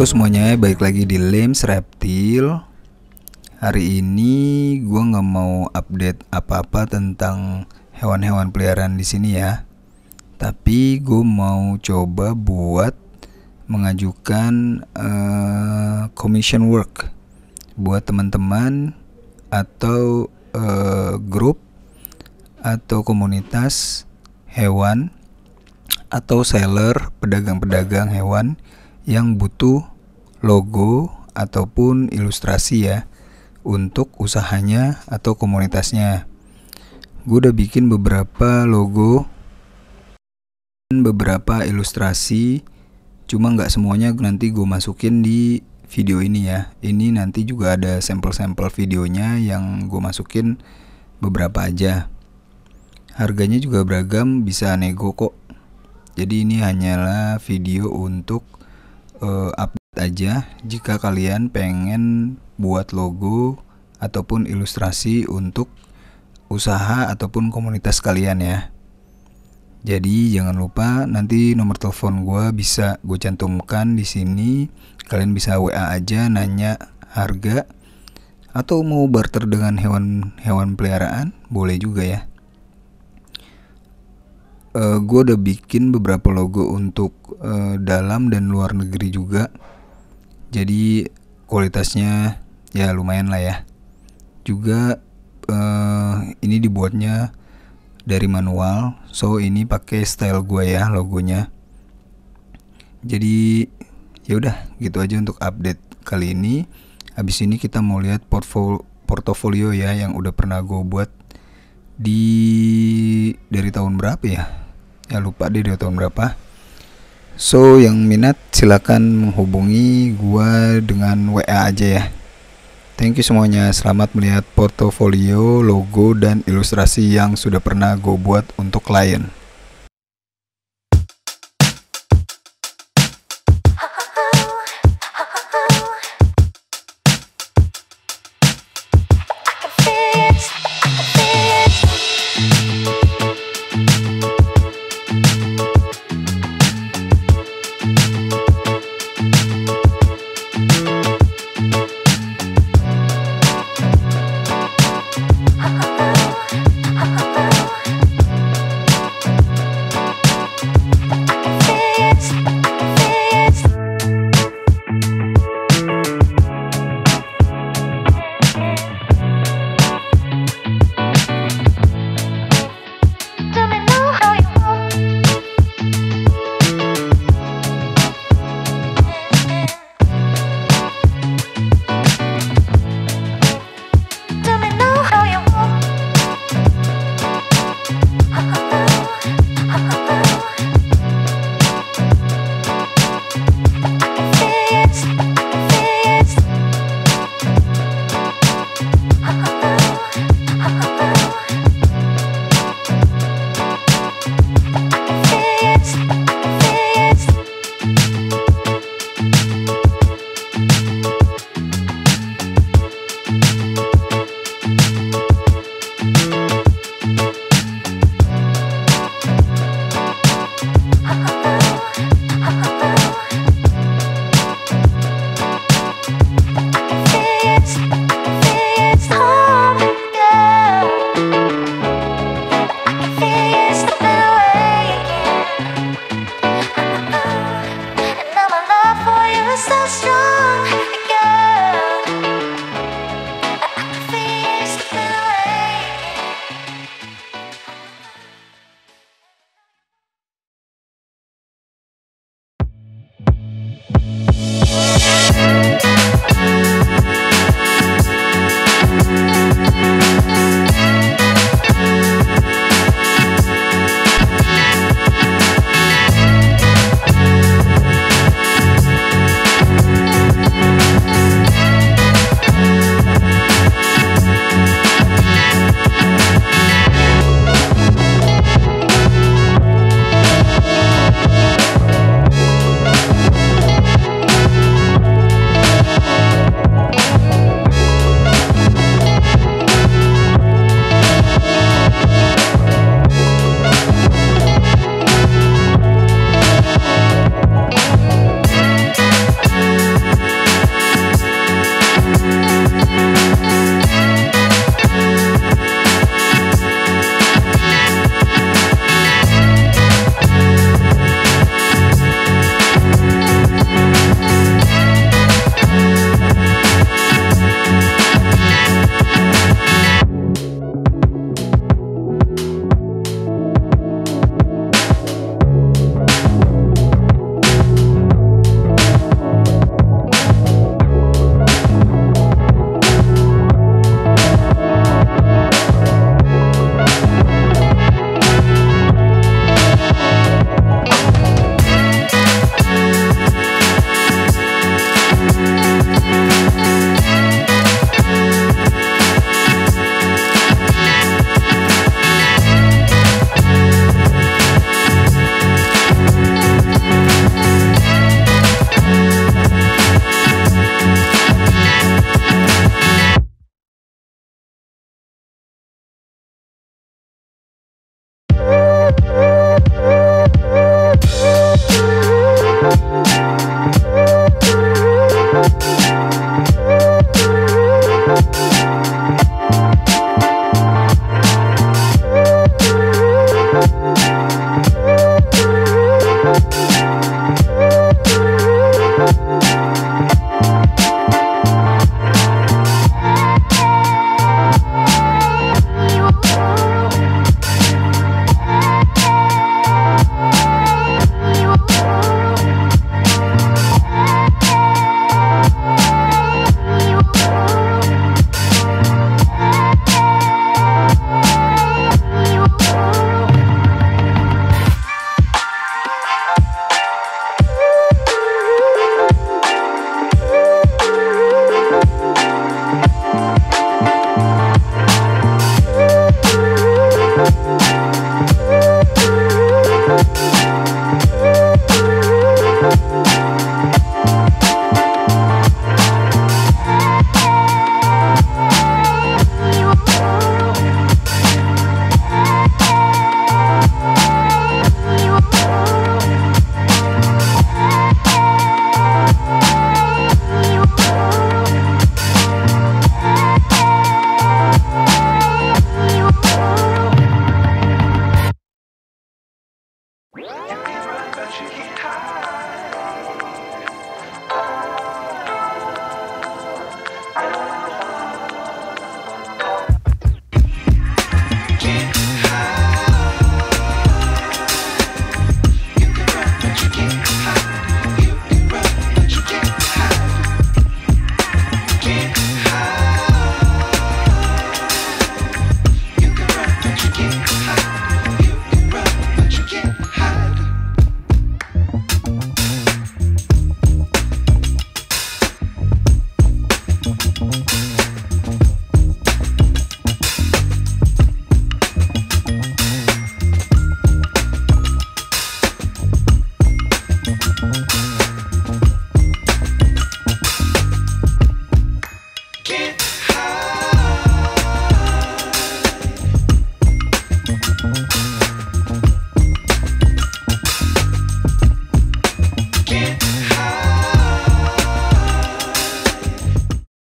Halo semuanya, balik lagi di Lems Reptil. Hari ini gue nggak mau update apa-apa tentang hewan-hewan peliharaan di sini ya. Tapi gue mau coba buat mengajukan uh, commission work buat teman-teman atau uh, grup atau komunitas hewan atau seller pedagang-pedagang hewan yang butuh logo ataupun ilustrasi ya untuk usahanya atau komunitasnya. Gue udah bikin beberapa logo dan beberapa ilustrasi, cuma nggak semuanya nanti gue masukin di video ini ya. Ini nanti juga ada sampel-sampel videonya yang gue masukin beberapa aja. Harganya juga beragam, bisa nego kok. Jadi ini hanyalah video untuk uh, update aja jika kalian pengen buat logo ataupun ilustrasi untuk usaha ataupun komunitas kalian ya. Jadi jangan lupa nanti nomor telepon gue bisa gue cantumkan di sini. Kalian bisa WA aja nanya harga atau mau barter dengan hewan-hewan peliharaan boleh juga ya uh, eh, gue udah bikin beberapa logo untuk uh, dalam dan luar negeri juga jadi kualitasnya ya lumayan lah ya. Juga uh, ini dibuatnya dari manual so ini pakai style gue ya logonya. Jadi ya udah gitu aja untuk update kali ini. Habis ini kita mau lihat portfolio portofolio ya yang udah pernah gue buat di dari tahun berapa ya? Ya lupa deh dari tahun berapa so yang minat silakan menghubungi gua dengan WA aja ya. Thank you semuanya. Selamat melihat portofolio logo dan ilustrasi yang sudah pernah gue buat untuk klien